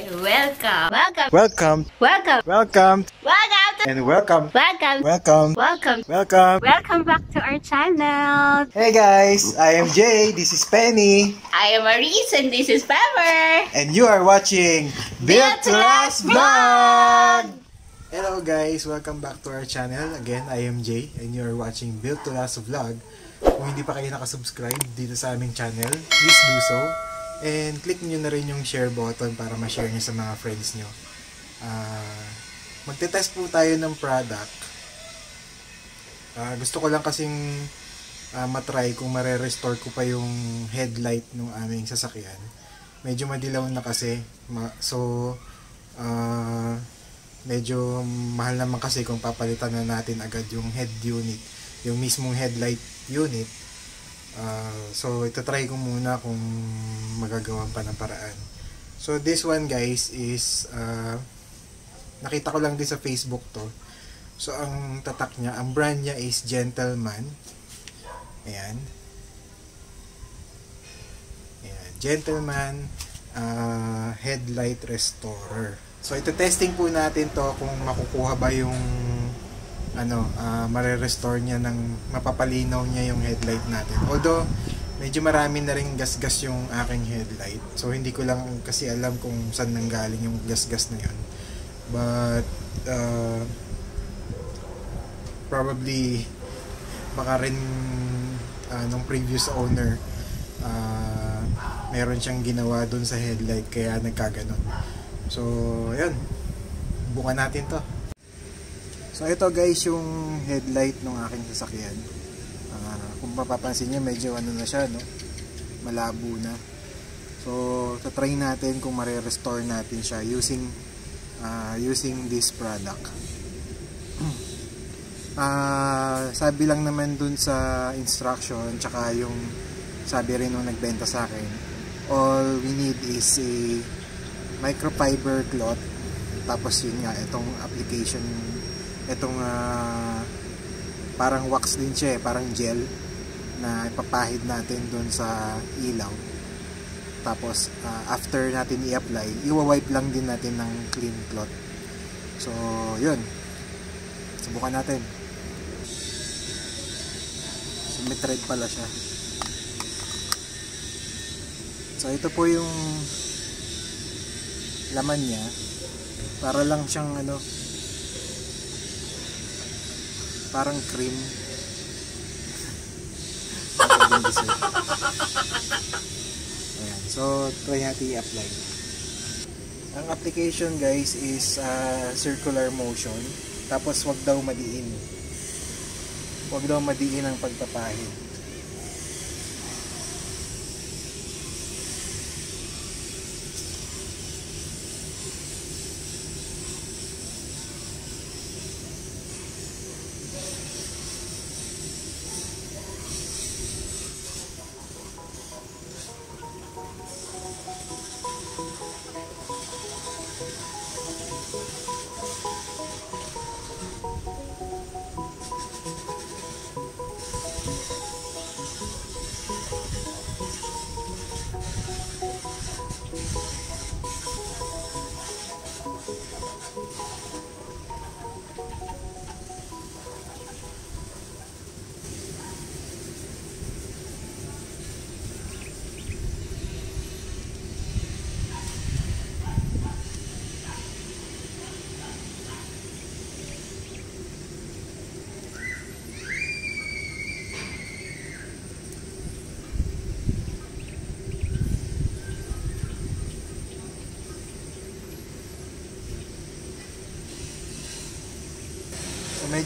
Welcome. Welcome. Welcome, Welcome. welcome, Welcome. and welcome, Welcome. welcome, Welcome. welcome. Welcome back to our channel. Hey guys, I am Jay, this is Penny, I am Maurice and this is Pepper. and you are watching Built to Last Vlog! Hello guys, welcome back to our channel. Again, I am Jay, and you are watching Built to Last Vlog. Kung hindi pa kayo nakasubscribe dito sa aming channel, please do so. And click nyo na rin yung share button para ma-share nyo sa mga friends nyo. Ah, magte-test po tayo ng product. Ah, gusto ko lang kasing ah, matry kung mare-restore ko pa yung headlight ng aming sasakyan. Medyo madilaw na kasi. Ma- so, ah, medyo mahal naman kasi kung papalitan na natin agad yung head unit. Yung mismong headlight unit. Ah, so, ito try ko muna kung magagawan pa ng paraan. So, this one guys is ah, nakita ko lang din sa Facebook to. So, ang tatak niya, ang brand niya is Gentleman. Ayan. Ayan. Gentleman ah, Headlight Restorer. So, ito testing po natin to kung makukuha ba yung ano, ah, mare-restore niya ng mapapalinaw niya yung headlight natin. Although, medyo marami na rin gas-gas yung aking headlight. So, hindi ko lang kasi alam kung saan nanggaling yung gas-gas na yun. But, uh, probably, baka rin uh, nung previous owner, uh, meron siyang ginawa dun sa headlight kaya nagkaganon. So, ayun. Bukan natin to. So, ito guys yung headlight ng aking sasakyan. Ah, kung mapapansin nyo, medyo ano na siya, no? Malabo na. So, tatry natin kung mare-restore natin siya using ah, using this product. Ah, sabi lang naman dun sa instruction, tsaka yung sabi rin nung nagbenta sa akin, all we need is a microfiber cloth tapos yun nga itong application itong ah, parang wax din siya eh, parang gel na ipapahid natin doon sa ilaw. Tapos ah, after natin i-apply iwa-wipe lang din natin ng clean cloth. So yun. Subukan natin. So pala siya. So ito po yung laman niya. Para lang siyang ano parang cream. Ayan. So, try natin i-apply. Ang application guys is uh, circular motion. Tapos, wag daw madiin. Wag daw madiin ang pagpapahid.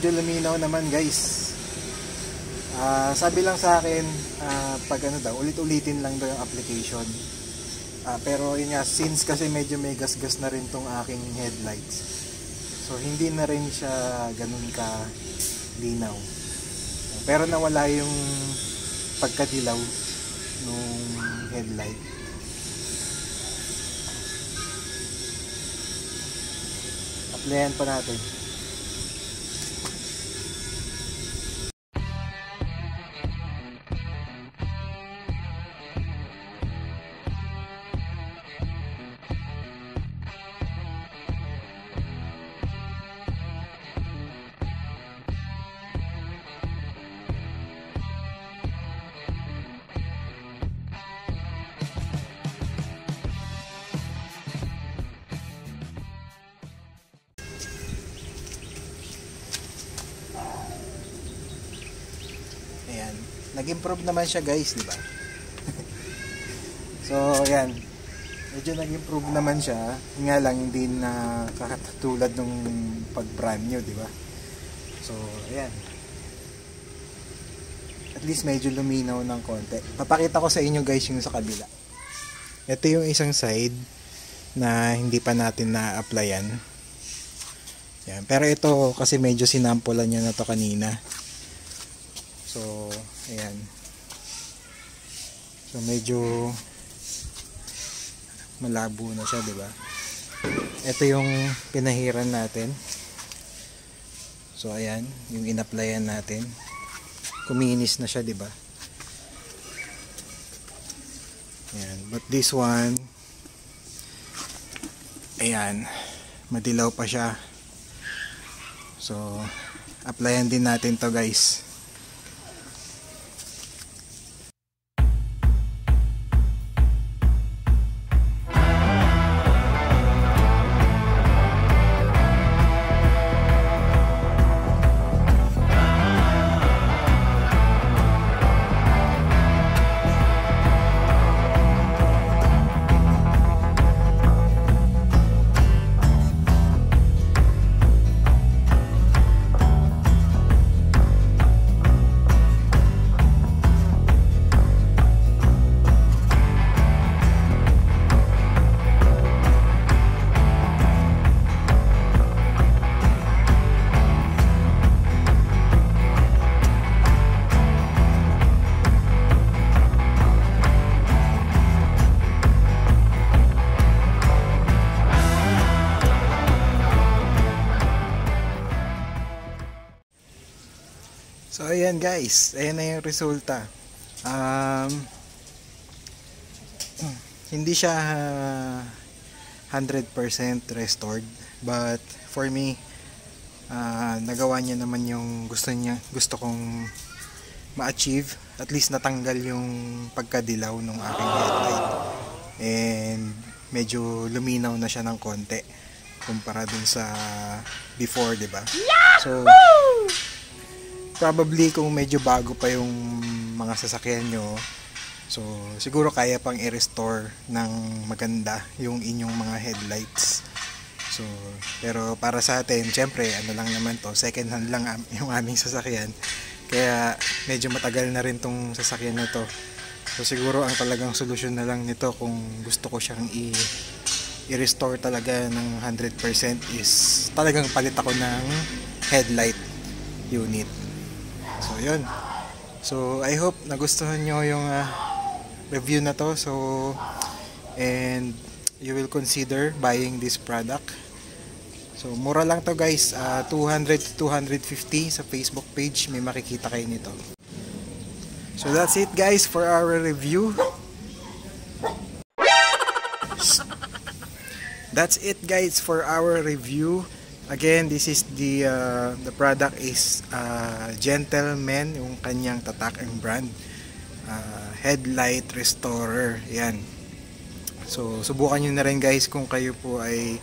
Medyo luminaw naman guys. Ah, sabi lang sa akin, ah, pag ano daw, ulit-ulitin lang daw yung application. Ah, pero yun nga, since kasi medyo may gas-gas na rin tong aking headlights. So, hindi na rin siya ganun ka linaw. Pero nawala yung pagkadilaw nung headlight. Applyan pa natin. Nag-improve naman siya guys, di ba? so, ayan. Medyo nag-improve naman siya. Nga lang, hindi na kakatulad nung pag-brand new, di ba? So, ayan. At least medyo luminaw ng konti. Papakita ko sa inyo guys yung sa kabila. Ito yung isang side na hindi pa natin na-applyan. Yan. Pero ito kasi medyo sinampulan niya na to kanina. So, ayan. So, medyo malabo na siya, di ba? Ito yung pinahiran natin. So, ayan. Yung in-applyan natin. Kuminis na siya, di ba? Ayan. But this one, ayan. Madilaw pa siya. So, applyan din natin to guys. So ayan guys, ayan na yung resulta. Um, hindi siya uh, 100% restored but for me uh, nagawa niya naman yung gusto niya, gusto kong ma-achieve. At least natanggal yung pagkadilaw ng aking headlight. And medyo luminaw na siya ng konti kumpara dun sa before, 'di ba? So probably kung medyo bago pa yung mga sasakyan nyo so siguro kaya pang i-restore ng maganda yung inyong mga headlights. So pero para sa atin syempre ano lang naman to second hand lang yung aming sasakyan. Kaya medyo matagal na rin tong sasakyan na to. So siguro ang talagang solusyon na lang nito kung gusto ko siyang i i-restore talaga ng 100% is talagang palit ako ng headlight unit So, yun. So, I hope nagustuhan nyo yung uh, review na to. So, and you will consider buying this product. So, mura lang to guys. Uh, 200 to 250 sa Facebook page. May makikita kayo nito. So, that's it guys for our review. That's it guys for our review. Again, this is the uh, the product is uh, Gentleman, yung kanyang tatak and brand. Uh, headlight restorer. Yan. So, subukan niyo na rin guys kung kayo po ay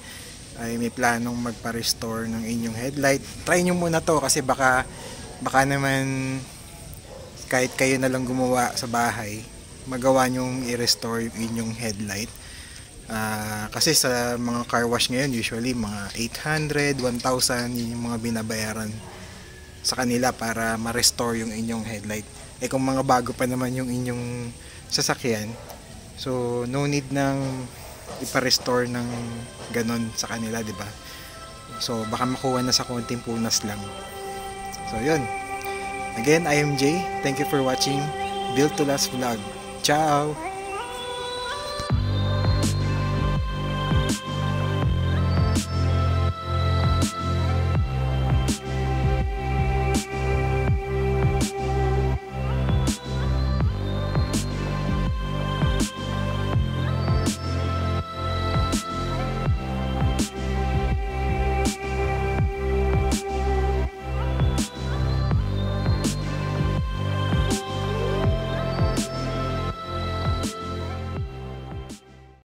ay may planong magpa-restore ng inyong headlight. Try niyo muna to kasi baka baka naman kahit kayo na lang gumawa sa bahay, magawa niyo i-restore yung inyong headlight Uh, kasi sa mga car wash ngayon, usually mga 800, 1,000, yun yung mga binabayaran sa kanila para ma-restore yung inyong headlight. Eh kung mga bago pa naman yung inyong sasakyan, so no need nang ipa-restore ng ganon sa kanila, di ba? So baka makuha na sa konting punas lang. So yun. Again, I am Jay. Thank you for watching Build to Last Vlog. Ciao!